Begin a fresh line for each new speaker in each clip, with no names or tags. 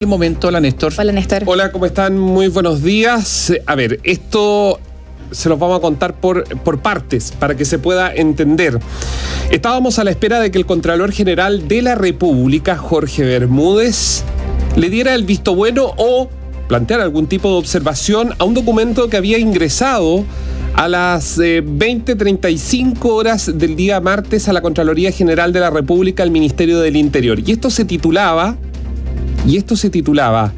el momento, hola Néstor.
Hola Néstor.
Hola, ¿cómo están? Muy buenos días. A ver, esto se los vamos a contar por, por partes para que se pueda entender. Estábamos a la espera de que el Contralor General de la República, Jorge Bermúdez, le diera el visto bueno o planteara algún tipo de observación a un documento que había ingresado a las 20.35 eh, horas del día martes a la Contraloría General de la República, al Ministerio del Interior. Y esto se titulaba y esto se titulaba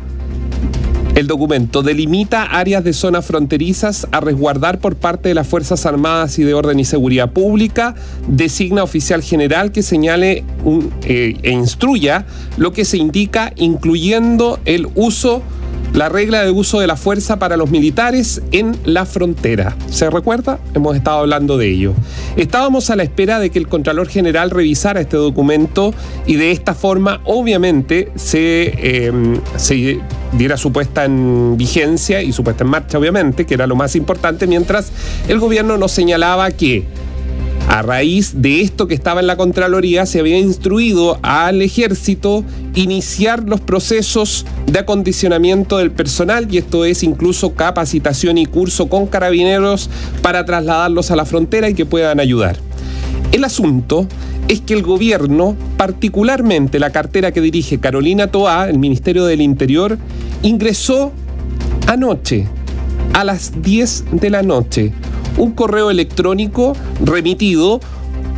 el documento delimita áreas de zonas fronterizas a resguardar por parte de las Fuerzas Armadas y de Orden y Seguridad Pública, designa oficial general que señale eh, e instruya lo que se indica, incluyendo el uso la regla de uso de la fuerza para los militares en la frontera. ¿Se recuerda? Hemos estado hablando de ello. Estábamos a la espera de que el Contralor General revisara este documento y de esta forma, obviamente, se, em, se diera su puesta en vigencia y su puesta en marcha, obviamente, que era lo más importante, mientras el gobierno nos señalaba que a raíz de esto que estaba en la Contraloría, se había instruido al ejército iniciar los procesos de acondicionamiento del personal y esto es incluso capacitación y curso con carabineros para trasladarlos a la frontera y que puedan ayudar. El asunto es que el gobierno, particularmente la cartera que dirige Carolina Toá, el Ministerio del Interior, ingresó anoche, a las 10 de la noche, un correo electrónico remitido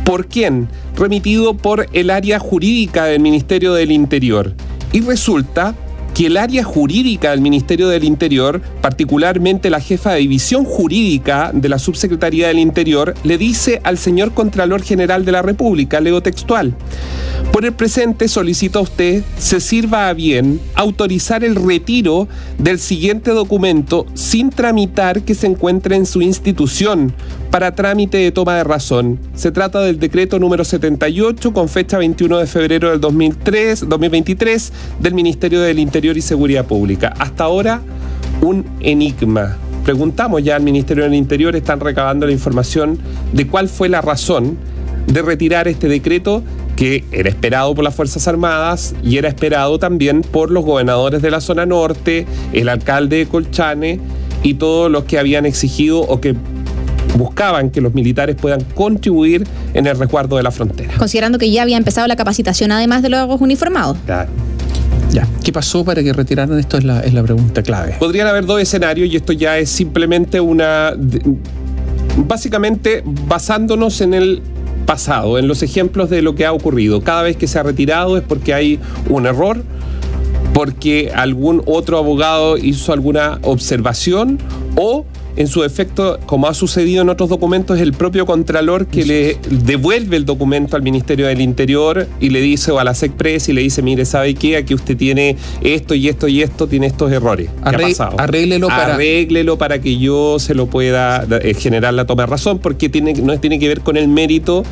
por quién? Remitido por el área jurídica del Ministerio del Interior. Y resulta que el área jurídica del Ministerio del Interior, particularmente la jefa de división jurídica de la Subsecretaría del Interior, le dice al señor Contralor General de la República, leo textual, por el presente solicito a usted se sirva a bien autorizar el retiro del siguiente documento sin tramitar que se encuentre en su institución para trámite de toma de razón. Se trata del decreto número 78 con fecha 21 de febrero del 2003, 2023 del Ministerio del Interior y Seguridad Pública. Hasta ahora, un enigma. Preguntamos ya al Ministerio del Interior, están recabando la información de cuál fue la razón de retirar este decreto que era esperado por las Fuerzas Armadas y era esperado también por los gobernadores de la zona norte, el alcalde de Colchane y todos los que habían exigido o que buscaban que los militares puedan contribuir en el resguardo de la frontera.
Considerando que ya había empezado la capacitación además de los uniformados.
Ya. ¿Qué pasó para que retiraran esto? Es la, es la pregunta clave.
Podrían haber dos escenarios y esto ya es simplemente una... Básicamente basándonos en el pasado, en los ejemplos de lo que ha ocurrido. Cada vez que se ha retirado es porque hay un error, porque algún otro abogado hizo alguna observación o en su efecto, como ha sucedido en otros documentos, es el propio Contralor que le devuelve el documento al Ministerio del Interior y le dice, o a la SECPRES, y le dice, mire, ¿sabe qué? Aquí usted tiene esto y esto y esto, tiene estos errores.
Arréglelo para...
Arréglelo para que yo se lo pueda eh, generar la toma de razón, porque tiene, no tiene que ver con el mérito,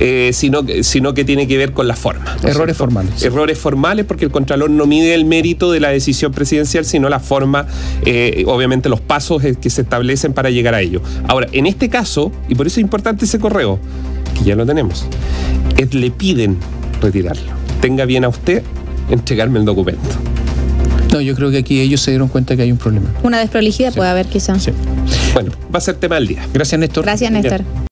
eh, sino, sino que tiene que ver con la forma.
Errores formales.
Errores formales, porque el Contralor no mide el mérito de la decisión presidencial, sino la forma, eh, obviamente los pasos que se establecen para llegar a ello. Ahora, en este caso, y por eso es importante ese correo, que ya lo tenemos, es le piden retirarlo. Tenga bien a usted entregarme el documento.
No, yo creo que aquí ellos se dieron cuenta que hay un problema.
Una desprolijidad puede haber quizás.
Bueno, va a ser tema del día.
Gracias, Néstor.
Gracias, Néstor.